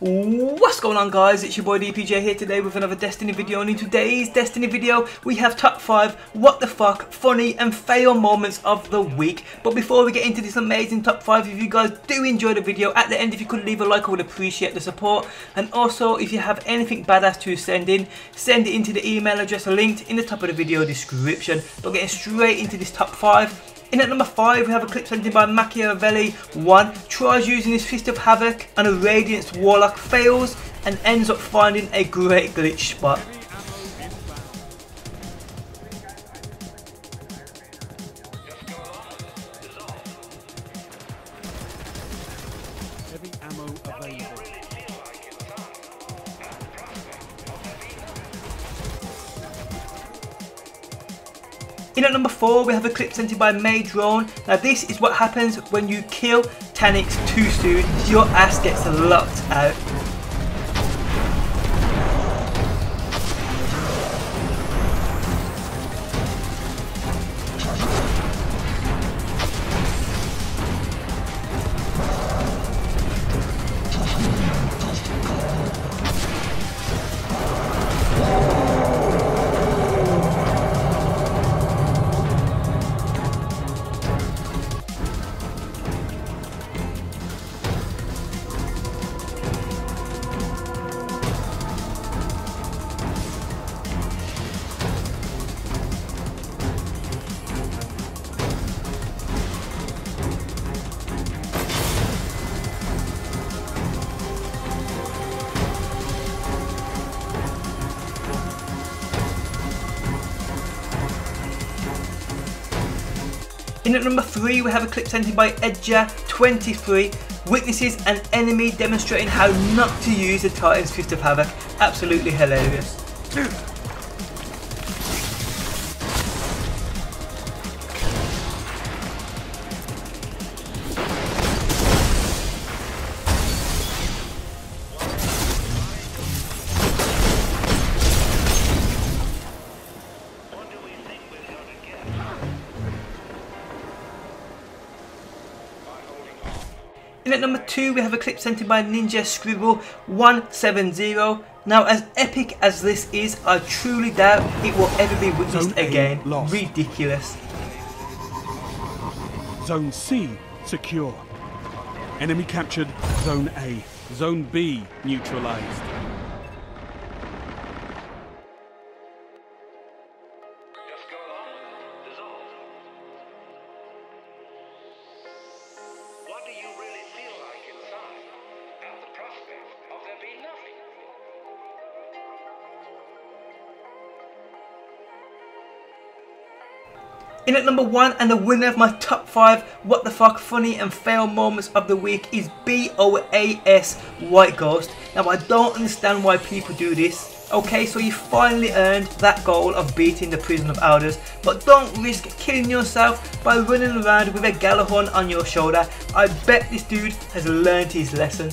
What's going on guys, it's your boy DPJ here today with another Destiny video and in today's Destiny video we have top 5 what the fuck funny and fail moments of the week. But before we get into this amazing top 5, if you guys do enjoy the video, at the end if you could leave a like I would appreciate the support. And also if you have anything badass to send in, send it into the email address linked in the top of the video description. But getting straight into this top 5, in at number 5 we have a clip sent in by Machiavelli 1, tries using his Fist of Havoc and a Radiance Warlock fails and ends up finding a great glitch spot. In at number 4 we have a clip sent in by May Drone. Now this is what happens when you kill Taniks too soon, your ass gets locked out. In at number 3 we have a clip sent in by Edger23, witnesses an enemy demonstrating how not to use the Titan's Fist of Havoc. Absolutely hilarious. In at number 2 we have a clip sent in by Ninja Scribble 170. Now as epic as this is, I truly doubt it will ever be witnessed Zone again. lost. Ridiculous. Zone C secure. Enemy captured Zone A. Zone B neutralized. In at number 1 and the winner of my top 5 what the fuck funny and fail moments of the week is BOAS White Ghost. Now I don't understand why people do this. Okay, so you finally earned that goal of beating the Prison of Elders, but don't risk killing yourself by running around with a Gjallarhorn on your shoulder. I bet this dude has learned his lesson.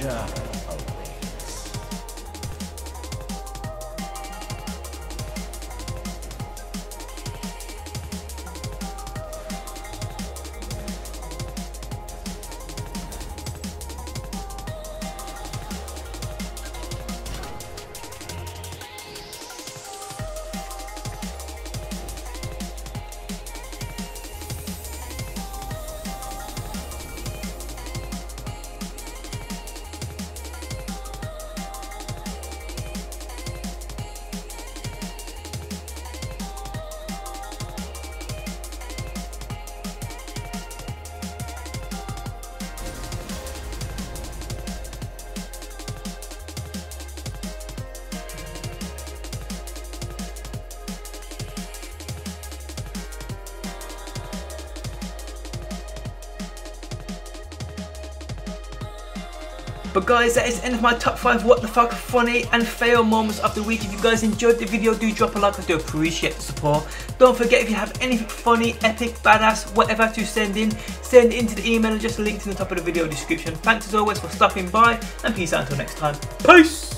Your But guys, that is the end of my top 5 what the fuck funny and fail moments of the week. If you guys enjoyed the video, do drop a like, I do appreciate the support. Don't forget if you have anything funny, epic, badass, whatever to send in, send it into the email and just linked in the top of the video description. Thanks as always for stopping by and peace out until next time. Peace!